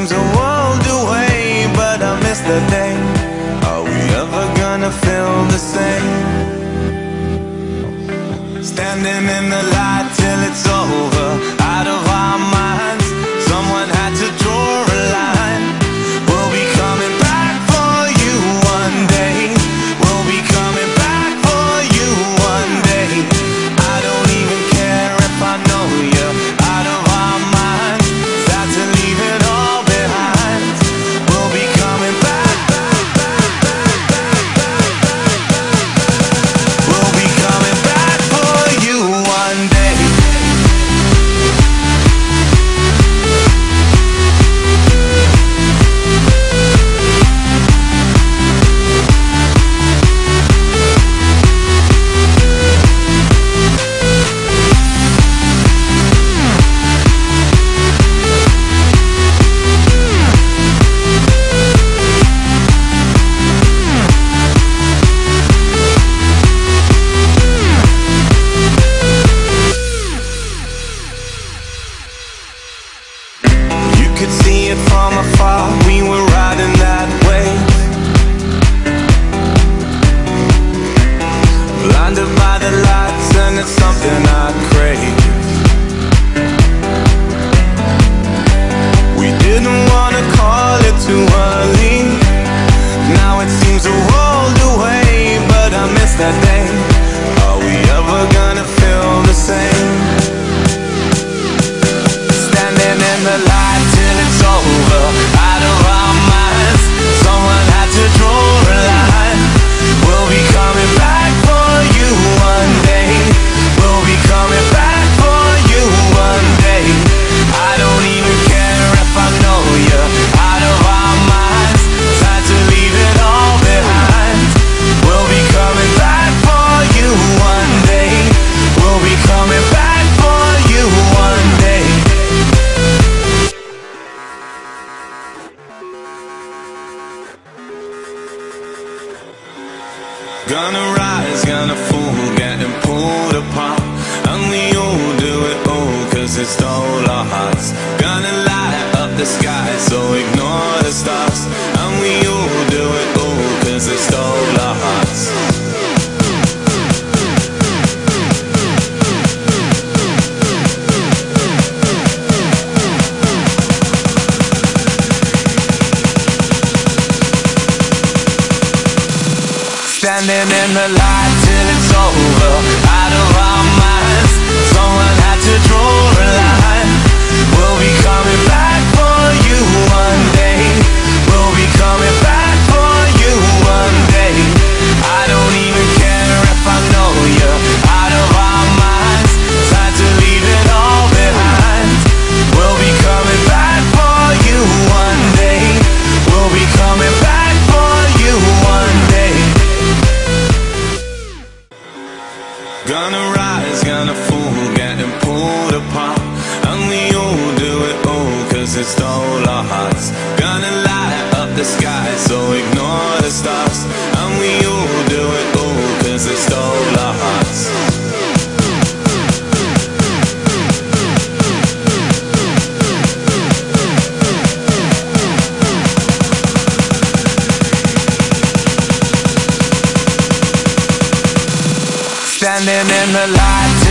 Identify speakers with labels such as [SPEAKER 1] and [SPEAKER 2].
[SPEAKER 1] seems a world away, but I miss the day. Are we ever gonna feel the same? Standing in the light till it's over, out of our mind. could see it from afar. We were riding that wave Blinded by the lights and it's something I crave. We didn't wanna call it too early. Gonna rise, gonna fall, getting pulled apart. And we all do it all, cause it stole our hearts Gonna light up the sky, so ignore the light till it's over. I that stole our hearts. Gonna light up the sky, so ignore the stars. And we all do it all, cause they stole our hearts. Standing in the light.